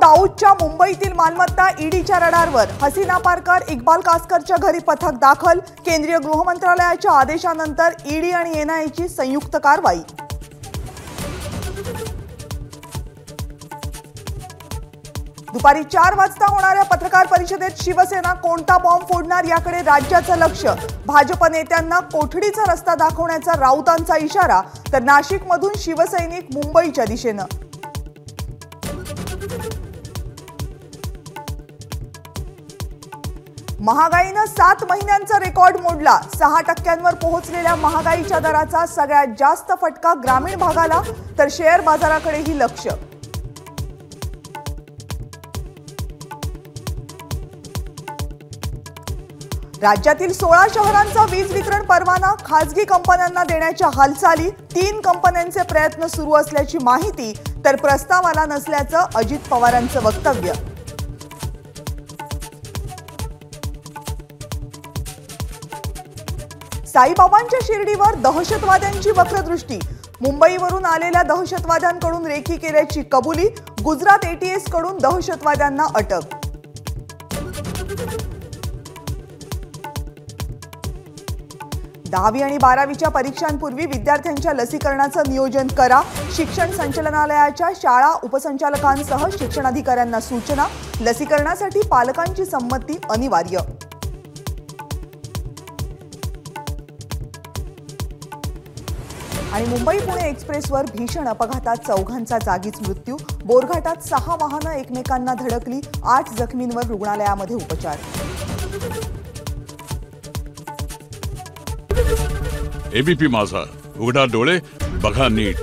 दाऊदच्या मुंबईतील मालमत्ता ईडीच्या रडारवर. हसीना पारकर इक्बाल कास्करच्या घरी पथक दाखल. केंद्रीय गृहमंत्रालयाच्या आदेशानंतर ईडी आणि एनआयएची संयुक्त कारवाई. दुपारी चार वाजता होणाऱ्या पत्रकार परिषदेत शिवसेना कोणता बॉम्ब फोडणार याकडे राज्याचं लक्ष. भाजप नेत्यांना कोठडीचा रस्ता दाखवण्याचा राऊतांचा इशारा तर नाशिकमधून शिवसैनिक मुंबईच्या दिशेनं. महागाईनं सात महिन्यांचा रेकॉर्ड मोडला. सहा टक्क्यांवर पोहोचलेल्या महागाईच्या दराचा सगळ्यात जास्त फटका ग्रामीण भागाला तर शेअर बाजाराकडेही लक्ष. राज्यातील सोळा शहरांचा वीज वितरण परवाना खासगी कंपन्यांना देण्याच्या हालचाली तीन कंपन्यांचे प्रयत्न सुरू असल्याची माहिती तर प्रस्ताव आला नसल्याचं अजित पवारांचं वक्तव्य. साईबाबांच्या शिर्डीवर दहशतवाद्यांची वक्रदृष्टी. मुंबईवरून आलेल्या दहशतवाद्यांकडून रेखी केल्याची कबुली गुजरात एटीएसकडून दहशतवाद्यांना अटक. दहावी आणि बारावीच्या परीक्षांपूर्वी विद्यार्थ्यांच्या लसीकरणाचं नियोजन करा. शिक्षण संचालनालयाच्या शाळा उपसंचालकांसह शिक्षणाधिकाऱ्यांना सूचना. लसीकरणासाठी पालकांची संमती अनिवार्य. आणि मुंबई पुणे एक्सप्रेसवर भीषण अपघातात चौघांचा जागीच मृत्यू. बोरघाटात सहा वाहनं एकमेकांना धडकली आठ जखमींवर रुग्णालयामध्ये उपचार. एबीपी माझा. उघडा डोळे बघा नीट.